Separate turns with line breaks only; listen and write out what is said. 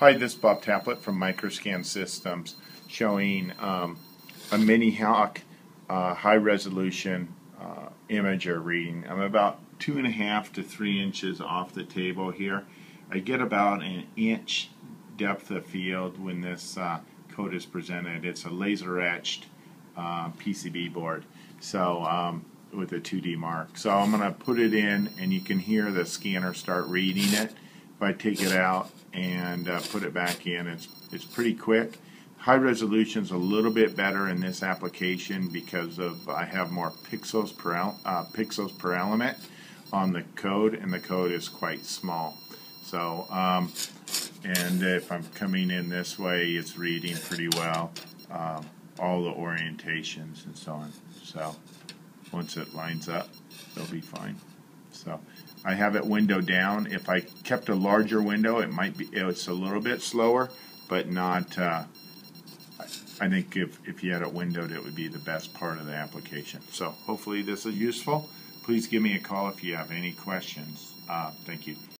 Hi, this is Bob Taplett from Microscan Systems showing um, a MiniHawk uh, high resolution uh, imager reading. I'm about two and a half to three inches off the table here. I get about an inch depth of field when this uh, code is presented. It's a laser etched uh, PCB board so um, with a 2D mark. So I'm going to put it in and you can hear the scanner start reading it. If I take it out and uh, put it back in, it's, it's pretty quick. High resolution is a little bit better in this application because of I have more pixels per uh, pixels per element on the code, and the code is quite small. So, um, and if I'm coming in this way, it's reading pretty well, um, all the orientations and so on. So, once it lines up, it'll be fine. So. I have it window down. If I kept a larger window, it might be it's a little bit slower, but not. Uh, I think if if you had it windowed, it would be the best part of the application. So hopefully this is useful. Please give me a call if you have any questions. Uh, thank you.